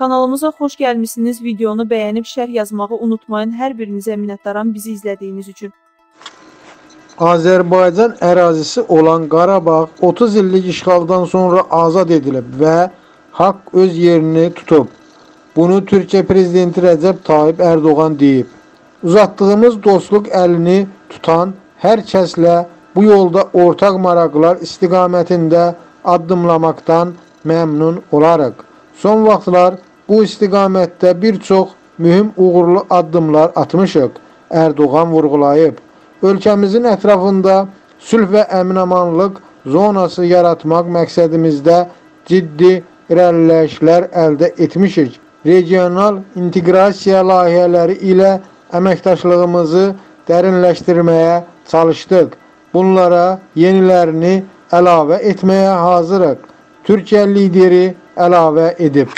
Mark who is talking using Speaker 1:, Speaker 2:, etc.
Speaker 1: Kanalımıza xoş gəlmisiniz. Videonu bəyənib şərh yazmağı unutmayın. Hər birinizə minnətdaram bizi izlədiyiniz üçün.
Speaker 2: Azərbaycan ərazisi olan Qarabağ 30 illik işğaldan sonra azad edilib və haqq öz yerini tutub. Bunu Türkiyə prezidenti Rəcəb Tayyip Erdoğan deyib. Uzatdığımız dostluq əlini tutan hər kəslə bu yolda ortaq maraqlar istiqamətində addımlamaqdan məmnun olarıq. Son vaxtlar bu istiqamətdə bir çox mühüm uğurlu addımlar atmışıq. Erdoğan vurğulayıb. Ölkəmizin ətrafında sülh və əminamanlıq zonası yaratmaq məqsədimizdə ciddi irəliləyişlər əldə etmişik. Regional inteqrasiya layihələri ilə əməkdaşlığımızı dərinləşdirməyə çalışdıq. Bunlara yenilərini əlavə etməyə hazırıq. Türkiyə lideri əlavə edib.